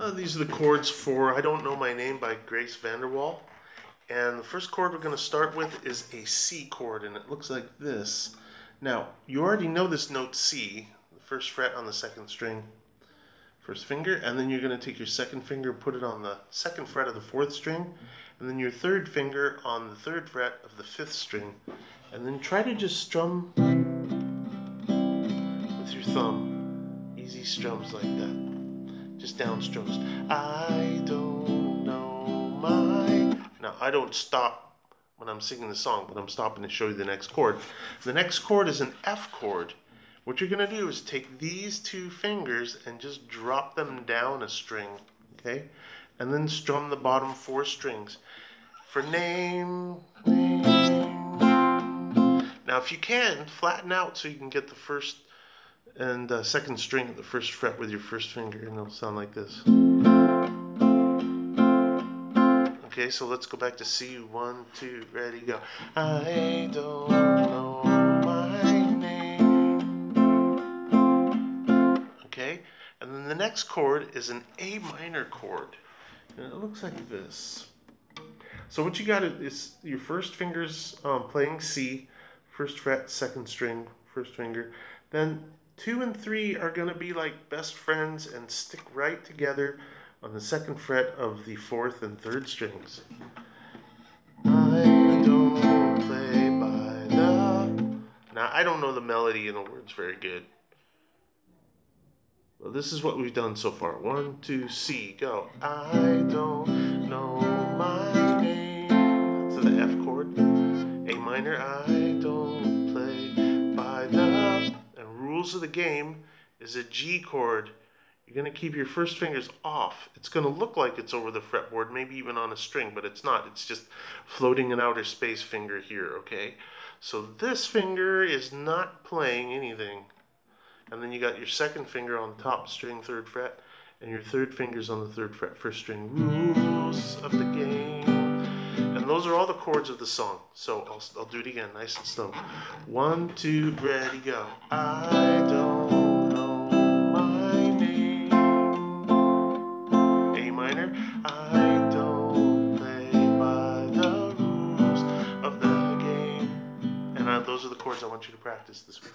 Uh, these are the chords for I Don't Know My Name by Grace VanderWaal. And the first chord we're going to start with is a C chord, and it looks like this. Now, you already know this note C, the first fret on the second string, first finger, and then you're going to take your second finger, put it on the second fret of the fourth string, and then your third finger on the third fret of the fifth string, and then try to just strum with your thumb. Easy strums like that just down strokes. I don't know my. Now, I don't stop when I'm singing the song, but I'm stopping to show you the next chord. The next chord is an F chord. What you're going to do is take these two fingers and just drop them down a string, okay? And then strum the bottom four strings. For name, name. Now, if you can, flatten out so you can get the first and uh, second string at the first fret with your first finger, and it'll sound like this. Okay, so let's go back to C. One, two, ready, go. I don't know my name. Okay, and then the next chord is an A minor chord, and it looks like this. So what you got is your first fingers um, playing C, first fret, second string, first finger. Then Two and three are going to be like best friends and stick right together on the second fret of the fourth and third strings. I don't play by the... Now, I don't know the melody and the words very good. Well, this is what we've done so far. One, two, C, go. I don't know my name. That's the F chord. A minor, I don't rules of the game is a G chord. You're going to keep your first fingers off. It's going to look like it's over the fretboard, maybe even on a string, but it's not. It's just floating an outer space finger here, okay? So this finger is not playing anything. And then you got your second finger on top string, third fret, and your third finger's on the third fret, first string. Rules of the game. And those are all the chords of the song. So I'll, I'll do it again, nice and slow. One, two, ready, go. I minor. I don't play by the rules of the game. And uh, those are the chords I want you to practice this week.